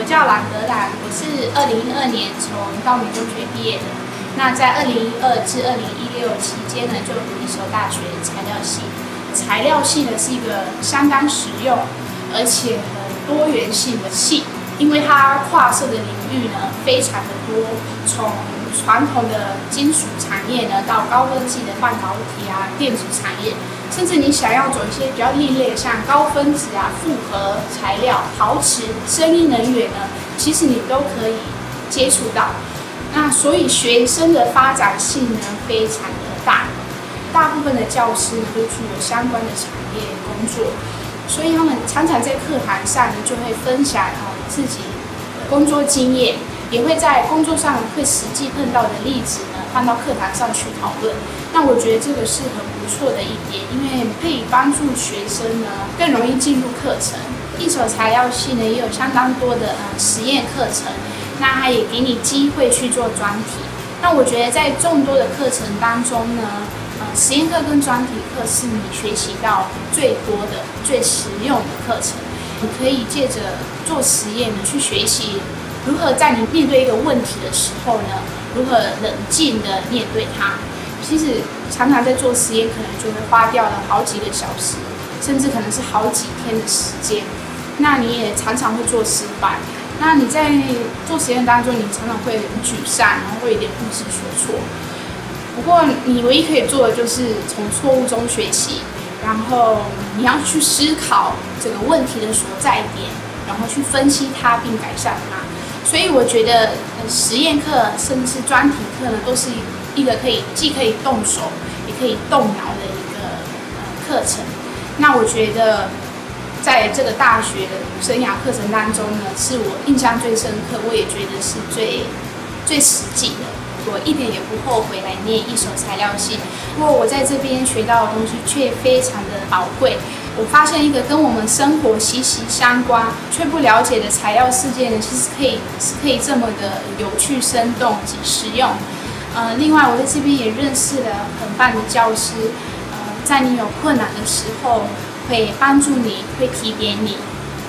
我叫兰格兰，我是二零一二年从高明中学毕业的。那在二零一二至二零一六期间呢，就读一所大学材料系。材料系呢是一个相当实用而且很多元性的系，因为它跨涉的领域呢非常的多，从传统的金属产业呢到高科技的半导体啊、电子产业。甚至你想要走一些比较另类，像高分子啊、复合材料、陶瓷、生意能源呢，其实你都可以接触到。那所以学生的发展性呢非常的大，大部分的教师呢都具有相关的产业工作，所以他们常常在课堂上呢就会分享啊自己的工作经验，也会在工作上会实际碰到的例子呢放到课堂上去讨论。那我觉得这个是很不错的一点，因为可以帮助学生呢更容易进入课程。一手材料系呢也有相当多的呃实验课程，那它也给你机会去做专题。那我觉得在众多的课程当中呢，呃实验课跟专题课是你学习到最多的、最实用的课程。你可以借着做实验呢去学习如何在你面对一个问题的时候呢，如何冷静的面对它。其实常常在做实验，可能就会花掉了好几个小时，甚至可能是好几天的时间。那你也常常会做失败。那你在做实验当中，你常常会很沮丧，然后会有点不知所措。不过你唯一可以做的就是从错误中学习，然后你要去思考这个问题的所在点，然后去分析它并改善它。所以我觉得实验课甚至是专题课呢，都是。一个可以既可以动手，也可以动脑的一个课程。那我觉得，在这个大学的生涯课程当中呢，是我印象最深刻，我也觉得是最最实际的。我一点也不后悔来念一手材料系。不过我在这边学到的东西却非常的宝贵。我发现一个跟我们生活息息相关却不了解的材料世界呢，其实可以是可以这么的有趣、生动及实用。呃，另外我在这边也认识了很棒的教师，呃，在你有困难的时候会帮助你，会提点你。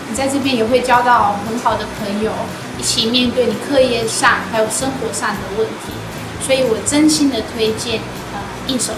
你在这边也会交到很好的朋友，一起面对你课业上还有生活上的问题。所以我真心的推荐呃一手。